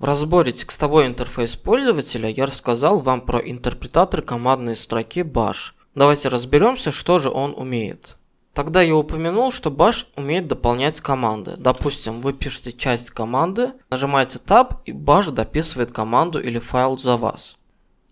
В разборе текстовой интерфейс пользователя я рассказал вам про интерпретатор командной строки Bash. Давайте разберемся, что же он умеет. Тогда я упомянул, что Bash умеет дополнять команды. Допустим, вы пишете часть команды, нажимаете Tab и Bash дописывает команду или файл за вас.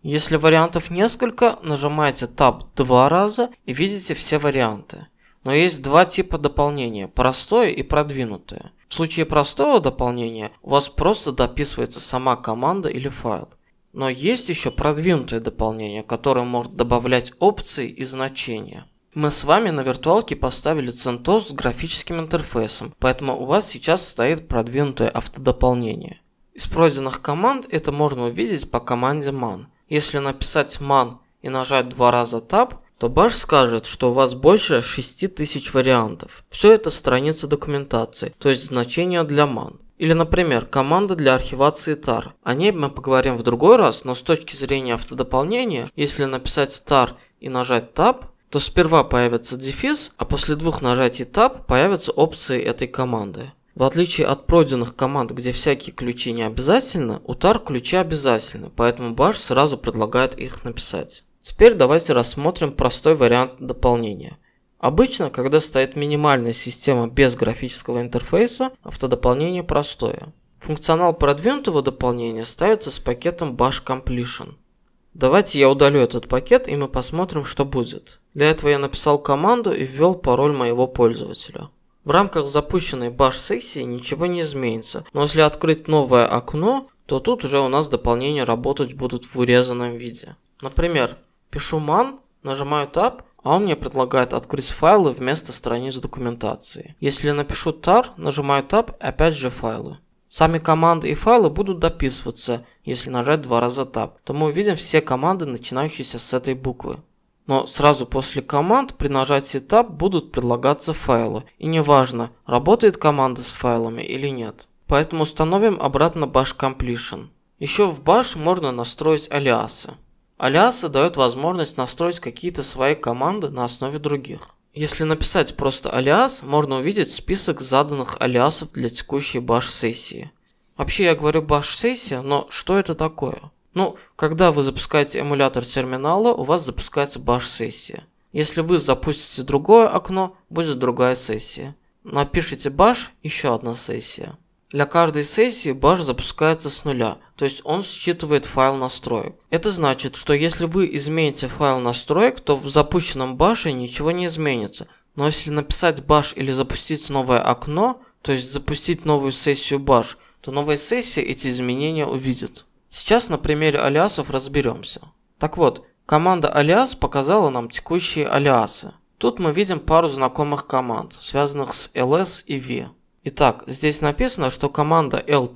Если вариантов несколько, нажимаете Tab два раза и видите все варианты. Но есть два типа дополнения – простое и продвинутое. В случае простого дополнения у вас просто дописывается сама команда или файл. Но есть еще продвинутое дополнение, которое может добавлять опции и значения. Мы с вами на виртуалке поставили CentOS с графическим интерфейсом, поэтому у вас сейчас стоит продвинутое автодополнение. Из пройденных команд это можно увидеть по команде man. Если написать man и нажать два раза Tab, то Bash скажет, что у вас больше 6000 вариантов. Все это страница документации, то есть значения для man. Или, например, команда для архивации tar. О ней мы поговорим в другой раз, но с точки зрения автодополнения, если написать tar и нажать Tab, то сперва появится дефис, а после двух нажатий Tab появятся опции этой команды. В отличие от пройденных команд, где всякие ключи не обязательны, у tar ключи обязательны, поэтому Bash сразу предлагает их написать. Теперь давайте рассмотрим простой вариант дополнения. Обычно, когда стоит минимальная система без графического интерфейса, автодополнение простое. Функционал продвинутого дополнения ставится с пакетом bash completion. Давайте я удалю этот пакет и мы посмотрим, что будет. Для этого я написал команду и ввел пароль моего пользователя. В рамках запущенной bash сессии ничего не изменится, но если открыть новое окно, то тут уже у нас дополнения работать будут в урезанном виде. Например, Пишу man, нажимаю Tab, а он мне предлагает открыть файлы вместо страниц документации. Если напишу tar, нажимаю Tab, опять же файлы. Сами команды и файлы будут дописываться, если нажать два раза Tab, то мы увидим все команды, начинающиеся с этой буквы. Но сразу после команд при нажатии Tab будут предлагаться файлы, и неважно, работает команда с файлами или нет. Поэтому установим обратно Bash Completion. Еще в Bash можно настроить алиасы. Алиасы дают возможность настроить какие-то свои команды на основе других. Если написать просто алиас, можно увидеть список заданных алиасов для текущей баш-сессии. Вообще я говорю баш-сессия, но что это такое? Ну, когда вы запускаете эмулятор терминала, у вас запускается баш-сессия. Если вы запустите другое окно, будет другая сессия. Напишите bash, еще одна сессия. Для каждой сессии bash запускается с нуля, то есть он считывает файл настроек. Это значит, что если вы измените файл настроек, то в запущенном bash ничего не изменится. Но если написать bash или запустить новое окно, то есть запустить новую сессию bash, то новая сессия эти изменения увидит. Сейчас на примере алиасов разберемся. Так вот, команда alias показала нам текущие алиасы. Тут мы видим пару знакомых команд, связанных с ls и v. Итак, здесь написано, что команда l.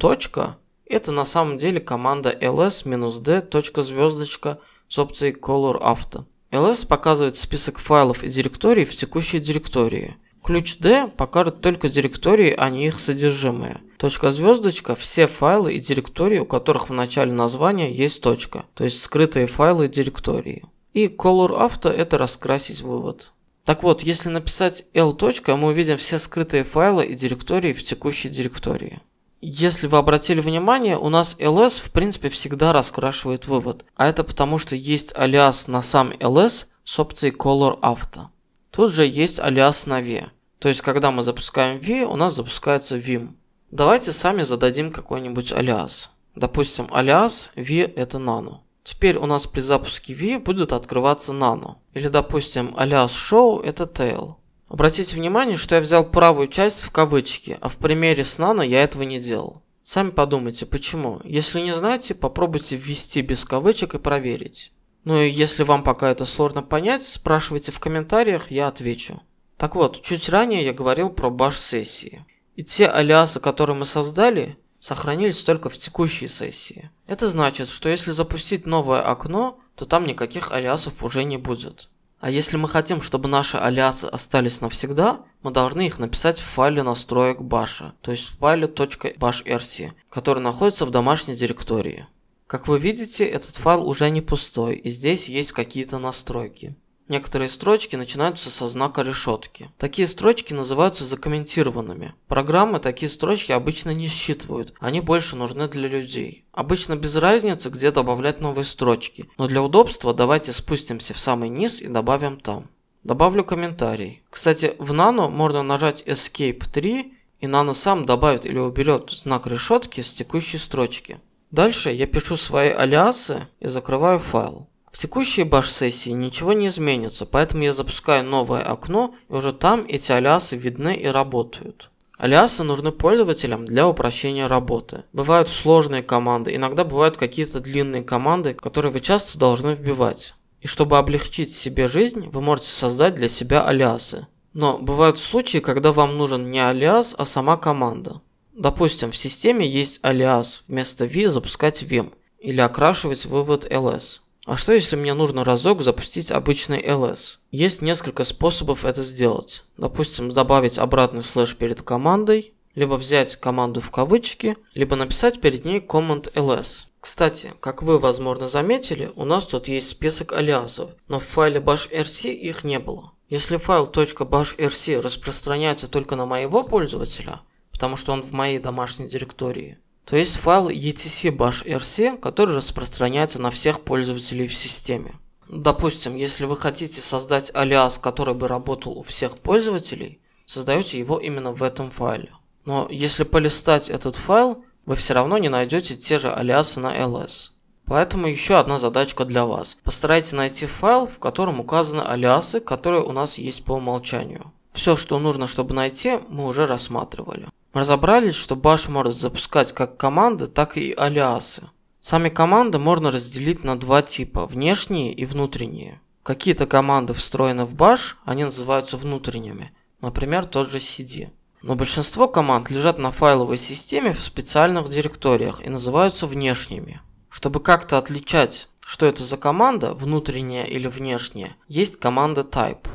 это на самом деле команда ls-d. звездочка с опцией Color Auto. ls показывает список файлов и директорий в текущей директории. Ключ D покажет только директории, а не их содержимое. Точка звездочка – все файлы и директории, у которых в начале названия есть точка, то есть скрытые файлы и директории. И Color Auto – это раскрасить вывод. Так вот, если написать l. мы увидим все скрытые файлы и директории в текущей директории. Если вы обратили внимание, у нас ls в принципе всегда раскрашивает вывод, а это потому что есть алиас на сам ls с опцией Color Auto. Тут же есть алиас на v, то есть когда мы запускаем v, у нас запускается vim. Давайте сами зададим какой-нибудь алиас. Допустим, алиас v это nano. Теперь у нас при запуске V будет открываться Nano. Или, допустим, alias show это tail. Обратите внимание, что я взял правую часть в кавычки, а в примере с Nano я этого не делал. Сами подумайте, почему. Если не знаете, попробуйте ввести без кавычек и проверить. Ну и если вам пока это сложно понять, спрашивайте в комментариях, я отвечу. Так вот, чуть ранее я говорил про баш-сессии. И те алиасы, которые мы создали, сохранились только в текущей сессии. Это значит, что если запустить новое окно, то там никаких алиасов уже не будет. А если мы хотим, чтобы наши алиасы остались навсегда, мы должны их написать в файле настроек баша, то есть в файле .bashrc, который находится в домашней директории. Как вы видите, этот файл уже не пустой, и здесь есть какие-то настройки. Некоторые строчки начинаются со знака решетки. Такие строчки называются закомментированными. Программы такие строчки обычно не считывают, они больше нужны для людей. Обычно без разницы, где добавлять новые строчки, но для удобства давайте спустимся в самый низ и добавим там. Добавлю комментарий. Кстати, в Nano можно нажать Escape 3 и Nano сам добавит или уберет знак решетки с текущей строчки. Дальше я пишу свои алиасы и закрываю файл. В текущей баш-сессии ничего не изменится, поэтому я запускаю новое окно, и уже там эти алиасы видны и работают. Алиасы нужны пользователям для упрощения работы. Бывают сложные команды, иногда бывают какие-то длинные команды, которые вы часто должны вбивать. И чтобы облегчить себе жизнь, вы можете создать для себя алиасы. Но бывают случаи, когда вам нужен не алиас, а сама команда. Допустим, в системе есть алиас вместо v запускать vim или окрашивать вывод ls. А что если мне нужно разок запустить обычный ls? Есть несколько способов это сделать. Допустим, добавить обратный слэш перед командой, либо взять команду в кавычки, либо написать перед ней command ls. Кстати, как вы, возможно, заметили, у нас тут есть список алиасов, но в файле bashrc их не было. Если файл .bashrc распространяется только на моего пользователя, потому что он в моей домашней директории, то есть файл etc-bash-rc, который распространяется на всех пользователей в системе. Допустим, если вы хотите создать алиас, который бы работал у всех пользователей, создаете его именно в этом файле. Но если полистать этот файл, вы все равно не найдете те же алиасы на ls. Поэтому еще одна задачка для вас. Постарайтесь найти файл, в котором указаны алиасы, которые у нас есть по умолчанию. Все, что нужно, чтобы найти, мы уже рассматривали. Мы разобрались, что Bash может запускать как команды, так и алиасы. Сами команды можно разделить на два типа – внешние и внутренние. Какие-то команды встроены в Bash, они называются внутренними, например, тот же cd. Но большинство команд лежат на файловой системе в специальных директориях и называются внешними. Чтобы как-то отличать, что это за команда, внутренняя или внешняя, есть команда type.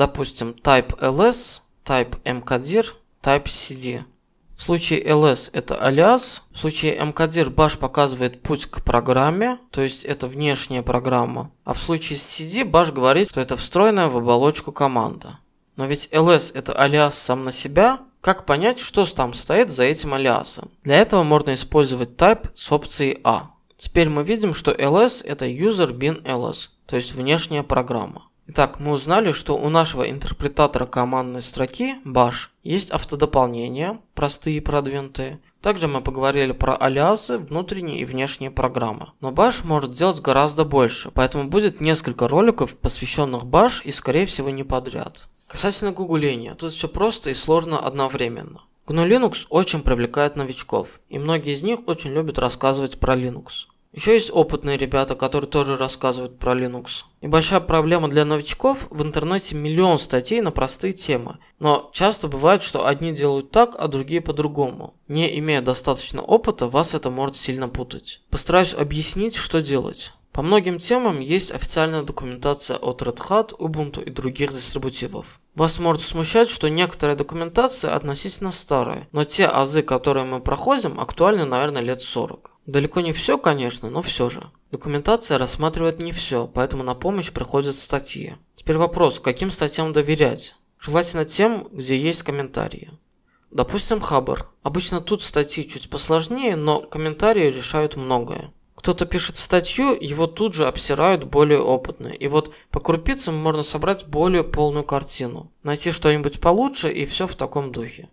Допустим, type ls, type mkdir, type cd. В случае ls это алиас, в случае mkdir bash показывает путь к программе, то есть это внешняя программа, а в случае cd bash говорит, что это встроенная в оболочку команда. Но ведь ls это алиас сам на себя, как понять, что там стоит за этим алиасом? Для этого можно использовать type с опцией a. Теперь мы видим, что ls это user bin ls, то есть внешняя программа. Итак, мы узнали, что у нашего интерпретатора командной строки bash есть автодополнения, простые и продвинутые. Также мы поговорили про алиасы, внутренние и внешние программы. Но bash может делать гораздо больше, поэтому будет несколько роликов, посвященных bash и скорее всего не подряд. Касательно гугления, тут все просто и сложно одновременно. GNU Linux очень привлекает новичков, и многие из них очень любят рассказывать про Linux. Еще есть опытные ребята, которые тоже рассказывают про Linux. Небольшая проблема для новичков, в интернете миллион статей на простые темы, но часто бывает, что одни делают так, а другие по-другому. Не имея достаточно опыта, вас это может сильно путать. Постараюсь объяснить, что делать. По многим темам есть официальная документация от Red Hat, Ubuntu и других дистрибутивов. Вас может смущать, что некоторая документация относительно старая, но те азы, которые мы проходим, актуальны, наверное, лет 40. Далеко не все, конечно, но все же. Документация рассматривает не все, поэтому на помощь приходят статьи. Теперь вопрос, каким статьям доверять? Желательно тем, где есть комментарии. Допустим, Хабр. Обычно тут статьи чуть посложнее, но комментарии решают многое. Кто-то пишет статью, его тут же обсирают более опытные. И вот по крупицам можно собрать более полную картину. Найти что-нибудь получше и все в таком духе.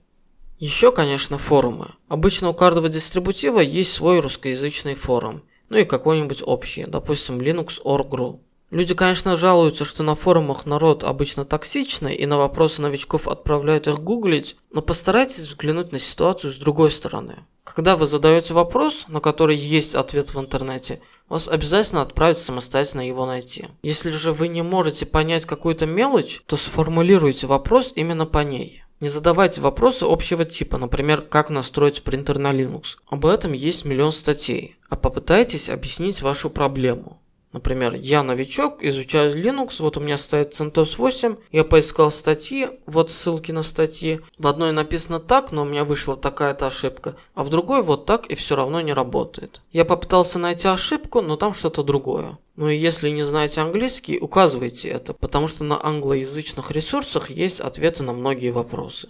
Еще, конечно, форумы. Обычно у каждого дистрибутива есть свой русскоязычный форум. Ну и какой-нибудь общий, допустим, Linux.org.ru. Люди, конечно, жалуются, что на форумах народ обычно токсичный и на вопросы новичков отправляют их гуглить, но постарайтесь взглянуть на ситуацию с другой стороны. Когда вы задаете вопрос, на который есть ответ в интернете, вас обязательно отправят самостоятельно его найти. Если же вы не можете понять какую-то мелочь, то сформулируйте вопрос именно по ней. Не задавайте вопросы общего типа, например, как настроить принтер на Linux. Об этом есть миллион статей. А попытайтесь объяснить вашу проблему. Например, я новичок, изучаю Linux, вот у меня стоит CentOS 8, я поискал статьи, вот ссылки на статьи. В одной написано так, но у меня вышла такая-то ошибка, а в другой вот так и все равно не работает. Я попытался найти ошибку, но там что-то другое. Ну и если не знаете английский, указывайте это, потому что на англоязычных ресурсах есть ответы на многие вопросы.